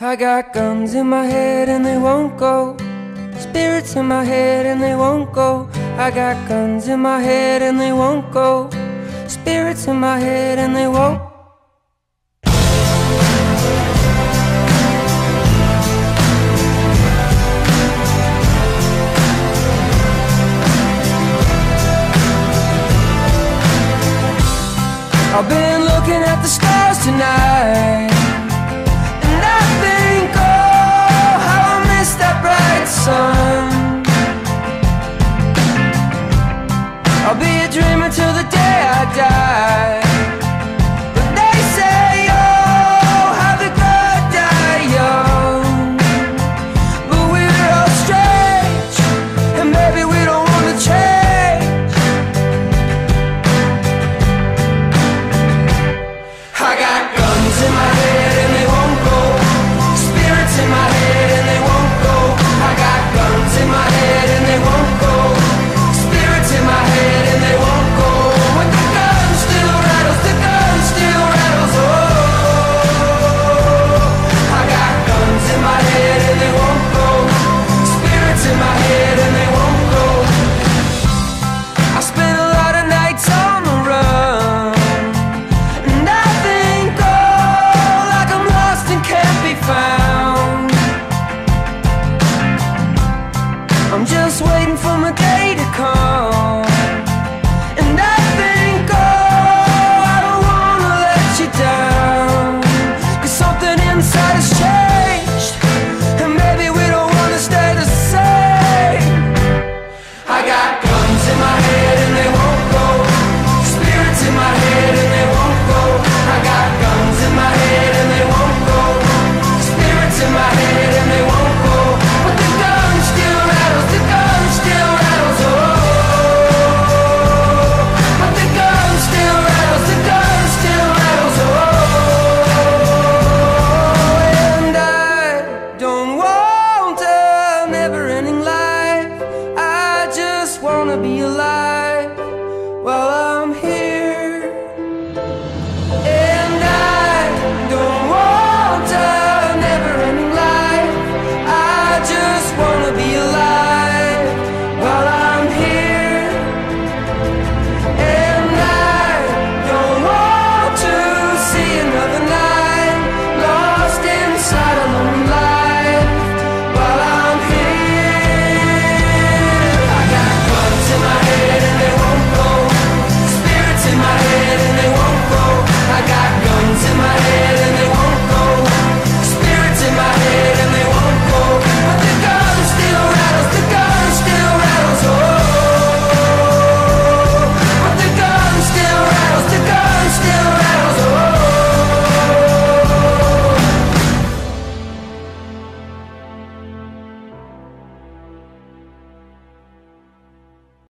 I got guns in my head and they won't go. Spirits in my head and they won't go. I got guns in my head and they won't go. Spirits in my head and they won't. I've been looking at the stars tonight I'm just waiting for my day to come.